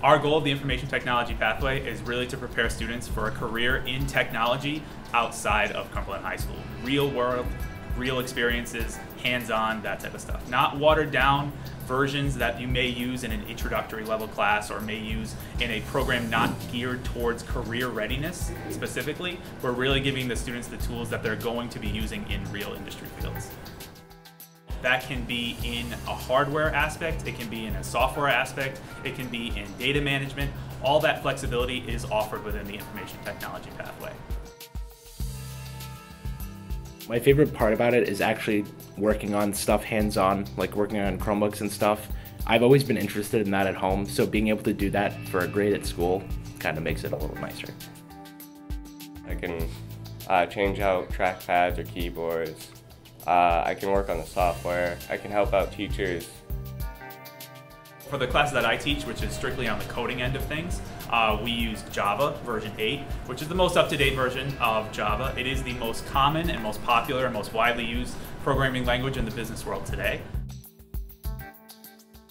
Our goal of the Information Technology Pathway is really to prepare students for a career in technology outside of Cumberland High School. Real world, real experiences, hands-on, that type of stuff. Not watered down versions that you may use in an introductory level class or may use in a program not geared towards career readiness specifically. We're really giving the students the tools that they're going to be using in real industry fields. That can be in a hardware aspect, it can be in a software aspect, it can be in data management. All that flexibility is offered within the information technology pathway. My favorite part about it is actually working on stuff hands-on, like working on Chromebooks and stuff. I've always been interested in that at home, so being able to do that for a grade at school kind of makes it a little nicer. I can uh, change out trackpads or keyboards, uh, I can work on the software. I can help out teachers. For the classes that I teach, which is strictly on the coding end of things, uh, we use Java version 8, which is the most up-to-date version of Java. It is the most common and most popular and most widely used programming language in the business world today.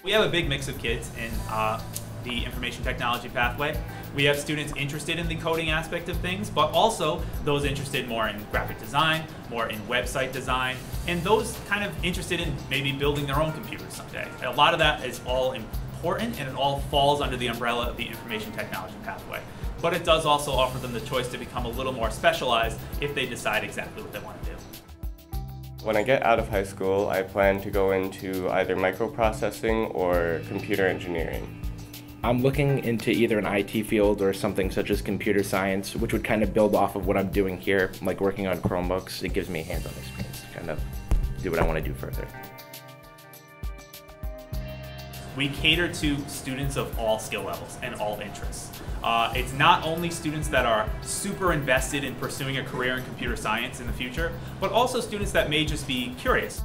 We have a big mix of kids and uh, the information technology pathway. We have students interested in the coding aspect of things, but also those interested more in graphic design, more in website design, and those kind of interested in maybe building their own computers someday. A lot of that is all important and it all falls under the umbrella of the information technology pathway. But it does also offer them the choice to become a little more specialized if they decide exactly what they want to do. When I get out of high school, I plan to go into either microprocessing or computer engineering. I'm looking into either an IT field or something such as computer science, which would kind of build off of what I'm doing here, like working on Chromebooks. It gives me hands-on experience to kind of do what I want to do further. We cater to students of all skill levels and all interests. Uh, it's not only students that are super invested in pursuing a career in computer science in the future, but also students that may just be curious.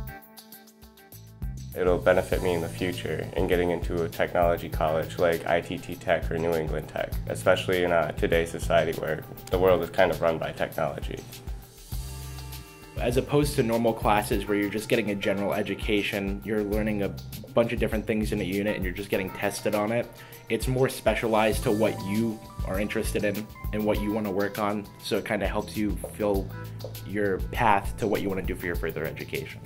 It'll benefit me in the future in getting into a technology college like ITT Tech or New England Tech, especially in uh, today's society where the world is kind of run by technology. As opposed to normal classes where you're just getting a general education, you're learning a bunch of different things in a unit and you're just getting tested on it, it's more specialized to what you are interested in and what you want to work on, so it kind of helps you fill your path to what you want to do for your further education.